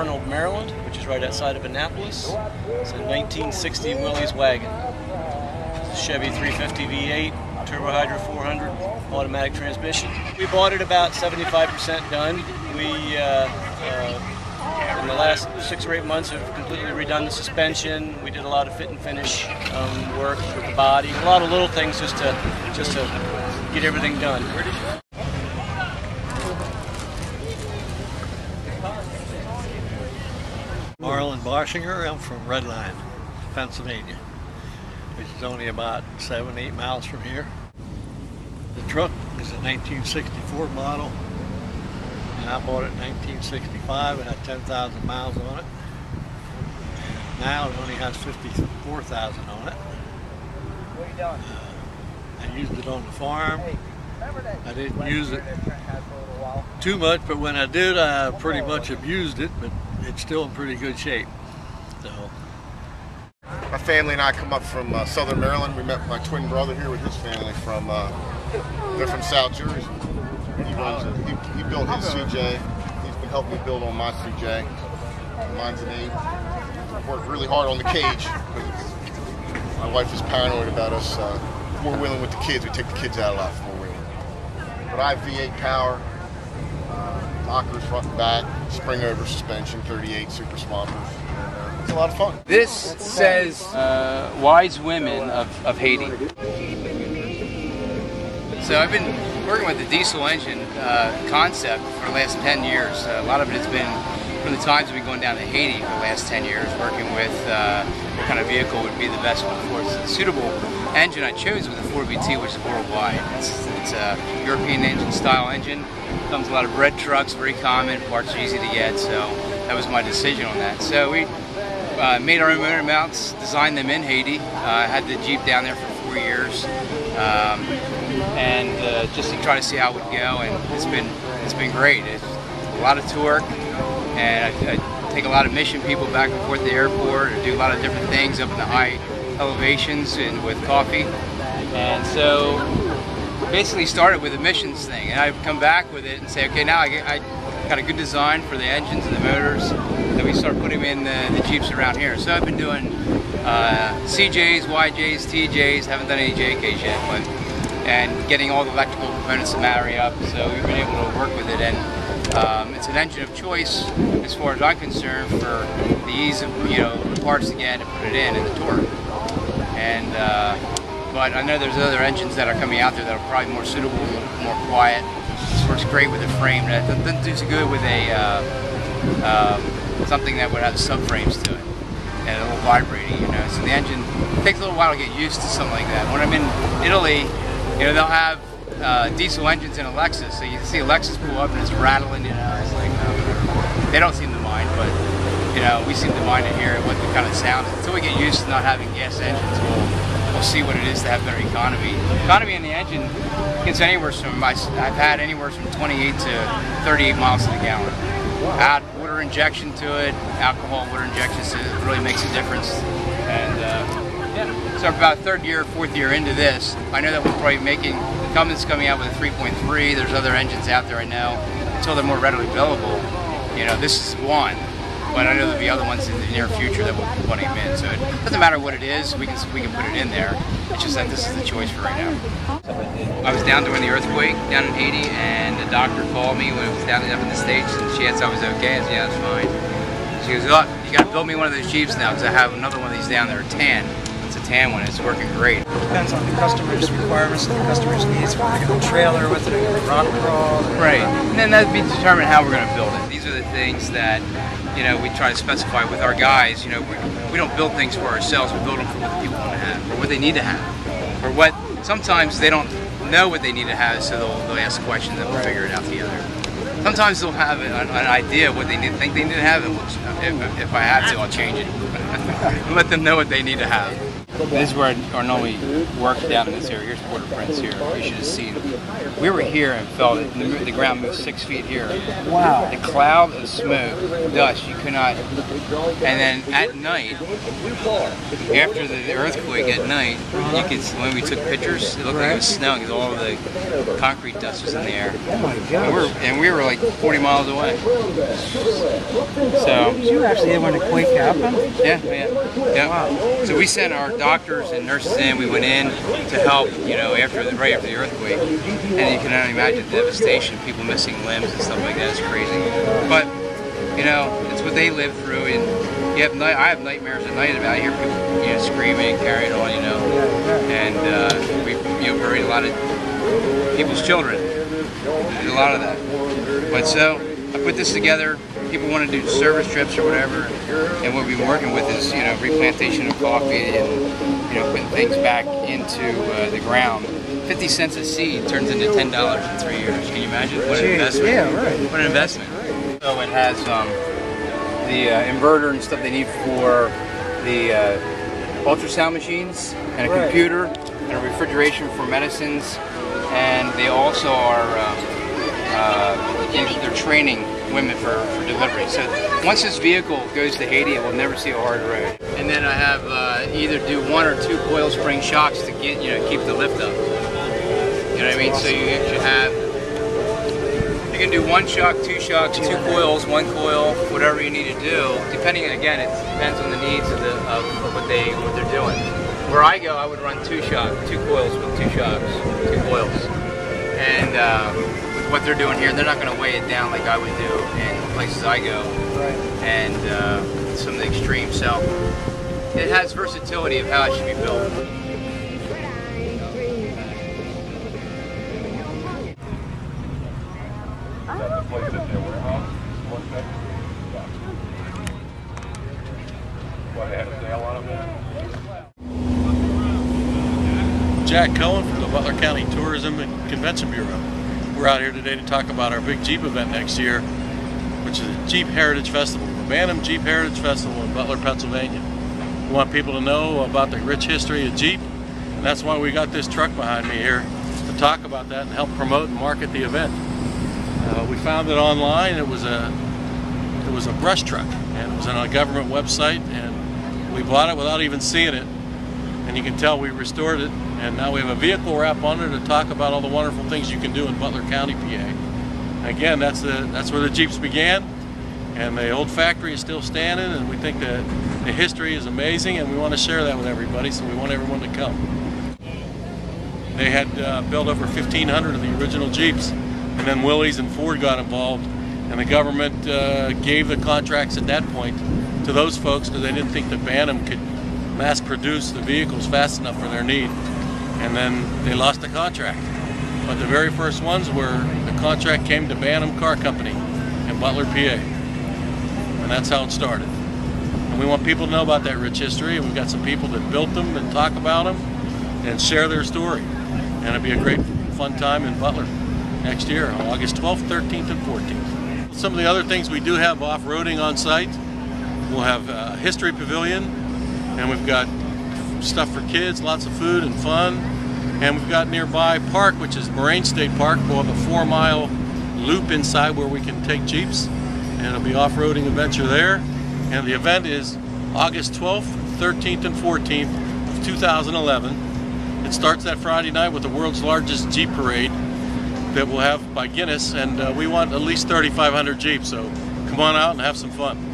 Arnold, Maryland, which is right outside of Annapolis. It's a 1960 Willys wagon. Chevy 350 V8, turbo hydro 400, automatic transmission. We bought it about 75% done. We, uh, uh, in the last six or eight months, have completely redone the suspension. We did a lot of fit and finish um, work with the body, a lot of little things just to just to get everything done. Marlon Boschinger. I'm from Red Lion, Pennsylvania, which is only about seven, eight miles from here. The truck is a 1964 model, and I bought it in 1965. It had 10,000 miles on it. Now it only has 54,000 on it. What are you doing? Uh, I used it on the farm. Hey, remember that? I didn't use it that Trent had for a little while? too much, but when I did, I pretty much abused it, but it's still in pretty good shape. So. My family and I come up from uh, Southern Maryland. We met my twin brother here with his family from. Uh, they're from South Jersey. He runs. He, he built his CJ. He's been helping me build on my CJ. Mine's an eight. Worked really hard on the cage. My wife is paranoid about us. Uh, more wheeling with the kids. We take the kids out a lot more wheeling. But I have V8 power. Uh, lockers front and back, spring over suspension, 38 super swampers. It's a lot of fun. This says uh, Wise Women of, of Haiti. So I've been working with the diesel engine uh, concept for the last 10 years. Uh, a lot of it has been from the times we've been going down to Haiti for the last 10 years, working with uh, kind of vehicle would be the best one for us. Suitable engine I chose was the 4BT, which is worldwide. It's, it's a European engine style engine. Comes a lot of red trucks, very common, parts are easy to get, so that was my decision on that. So we uh, made our own motor mounts, designed them in Haiti. Uh, had the Jeep down there for four years, um, and uh, just to try to see how it would go. And it's been it's been great. It's a lot of torque, and I, I take a lot of mission people back and forth to the airport, or do a lot of different things up in the high elevations and with coffee. And so basically started with a missions thing, and I've come back with it and say, okay, now I, I got a good design for the engines and the motors. Then we start putting in the, the Jeeps around here. So I've been doing uh, CJs, YJs, TJs, haven't done any JKs yet, but and getting all the electrical components to marry up. So we've been able to work with it, and um, it's an engine of choice as far as I'm concerned for the ease of you know the parts to get and put it in and the torque. And uh, but I know there's other engines that are coming out there that are probably more suitable, more quiet. This works great with a frame. That doesn't do so good with a uh, um, something that would have subframes to it and a little vibrating, you know. So the engine takes a little while to get used to something like that. When I'm in Italy, you know, they'll have uh, diesel engines in a Lexus, so you see a Lexus pull up and it's rattling, you know. It's like uh, they don't seem to mind, but you know, we seem to mind it here what the kind of sound is. Until we get used to not having gas engines, we'll, we'll see what it is to have better economy. Economy in the engine gets anywhere from, I've had anywhere from 28 to 38 miles to the gallon. Add water injection to it, alcohol water injection, to it, really makes a difference. And uh, yeah, so about third year, fourth year into this, I know that we're probably making, Cummins coming out with a 3.3, there's other engines out there I know, until they're more readily available. You know, this is one but I know there'll be other ones in the near future that we'll be putting them in. So it doesn't matter what it is, we can we can put it in there. It's just that this is the choice for right now. I was down during the earthquake down in Haiti, and the doctor called me when it was down up in the states, and she asked I was okay. I said, yeah, it's fine. She goes, look, you got to build me one of those Jeeps now because I have another one of these down there, tan. Tan one. It's working great. Depends on the customer's requirements and the customer's needs. Whether they're going to trailer with it, or rock crawl. Right, and then that'd be determined how we're going to build it. These are the things that you know we try to specify with our guys. You know, we, we don't build things for ourselves. We build them for what the people want to have, or what they need to have, or what sometimes they don't know what they need to have, so they'll, they'll ask questions and we'll figure it out together. Sometimes they'll have an, an idea of what they need, think they need to have, and if, if I have to, I'll change it. Let them know what they need to have. This is where I or normally work down in this area. Here's Port au Prince here. You should have seen. We were here and felt it. The, the ground moved six feet here. Wow. The cloud of smoke, dust, you could not. And then at night, after the, earthquake at night, you could when we took pictures, it looked like it was snowing because all the concrete dust was in the air. Oh my And, we're, and we were like 40 miles away. So. You were actually there when the quake happened? Yeah, yeah, yeah. So we sent our doctors and nurses in. We went in to help, you know, after the right after the earthquake, and you can only imagine the devastation, people missing limbs and stuff like that. It's crazy, but you know, it's what they live through, and you have night. I have nightmares at night about. Hear people, you know, screaming, carrying on, you know, and uh, we, you know, buried a lot of people's children. A lot of that. But so I put this together. People want to do service trips or whatever, and what we've been working with is you know replantation of coffee and you know putting things back into uh, the ground. Fifty cents a seed turns into ten dollars in three years. Can you imagine what an investment? yeah, right. What an investment. So it has um, the uh, inverter and stuff they need for the uh, ultrasound machines and a Right. computer and a refrigeration for medicines, and they also are um, uh, they're training women for, for delivery. So once this vehicle goes to Haiti, it will never see a hard road. And then I have uh, either do one or two coil spring shocks to get you know keep the lift up. You know what I mean? So you should have you can do one shock, two shocks, two coils, one coil, whatever you need to do. Depending again, it depends on the needs of, the, of what they what they're doing. Where I go, I would run two shock, two coils with two shocks, two coils. And with what they're doing here, they're not going to weigh it down like I would do in places I go, Right. and uh, some of the extreme. So it has versatility of how it should be built. Jack Cohen from the Butler County Tourism and Convention Bureau. We're out here today to talk about our big Jeep event next year, which is the Jeep Heritage Festival, the Bantam Jeep Heritage Festival in Butler, Pennsylvania. We want people to know about the rich history of Jeep, and that's why we got this truck behind me here to talk about that and help promote and market the event. Uh, we found it online. It was a it was a brush truck, and it was on a government website, and we bought it without even seeing it and you can tell we restored it and now we have a vehicle wrap on it to talk about all the wonderful things you can do in Butler County, PA. Again, that's the that's where the Jeeps began and the old factory is still standing and we think that the history is amazing and we want to share that with everybody so we want everyone to come. They had uh, built over 1,500 of the original Jeeps and then Willys and Ford got involved and the government uh, gave the contracts at that point to those folks because they didn't think that Bantam could mass produce the vehicles fast enough for their need. And then they lost the contract. But the very first ones were the contract came to Bantam Car Company in Butler, PA. And that's how it started. And we want people to know about that rich history. We've got some people that built them and talk about them and share their story. And it'll be a great fun time in Butler next year on August 12th, 13th, and 14th. Some of the other things we do have off-roading on site. We'll have a history pavilion, and we've got stuff for kids, lots of food and fun. And we've got nearby park, which is Moraine State Park. We'll have a four mile loop inside where we can take Jeeps. And it'll be off-roading adventure there. And the event is August 12th, 13th, and 14th of 2011. It starts that Friday night with the world's largest Jeep parade that we'll have by Guinness. And uh, we want at least 3,500 Jeeps. So come on out and have some fun.